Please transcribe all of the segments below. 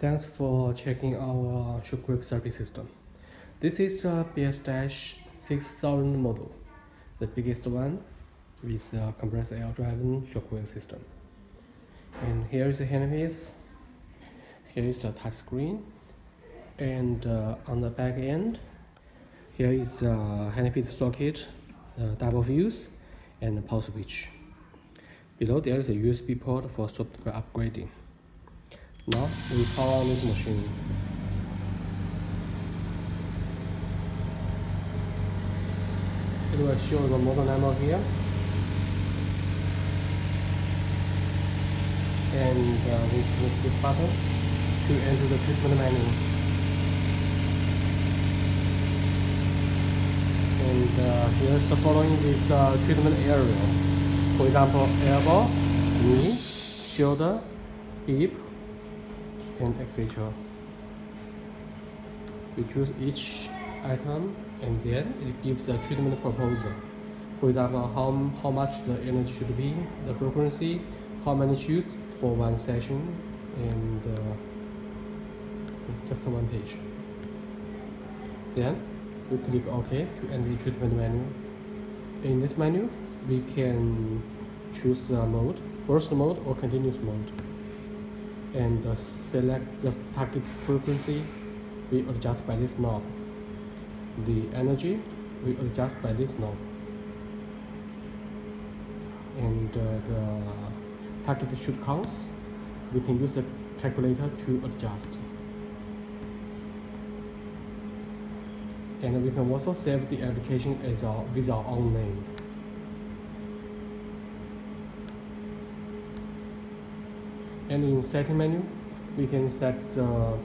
Thanks for checking our shockwave therapy system. This is a BS-6000 model, the biggest one with a compressed air driven shockwave system. And here is the handpiece, here is the touch screen, and uh, on the back end, here is a handpiece socket, uh, double fuse, and a power switch. Below there is a USB port for software upgrading. Now we power this machine. It will show the model number here. And uh, we click this button to enter the treatment menu. And uh, here's the following this uh, treatment area. For example, elbow, knee, shoulder, hip, and etc. We choose each item and then it gives a treatment proposal. For example, how, how much the energy should be, the frequency, how many shoots for one session, and uh, just one page. Then we click OK to enter the treatment menu. In this menu, we can choose the mode, burst mode or continuous mode and uh, select the target frequency we adjust by this knob. The energy we adjust by this knob. And uh, the target shoot counts we can use a calculator to adjust. And we can also save the application as our, with our own name and in setting menu we can set the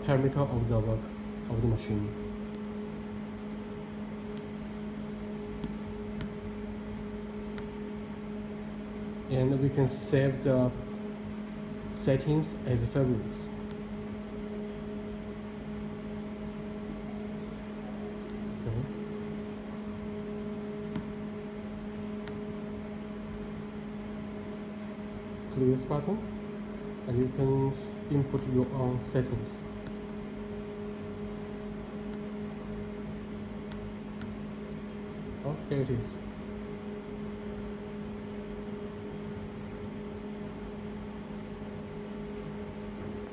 parameter of the work of the machine. And we can save the settings as favorites. Click this button and you can input your own settings. Oh, here it is.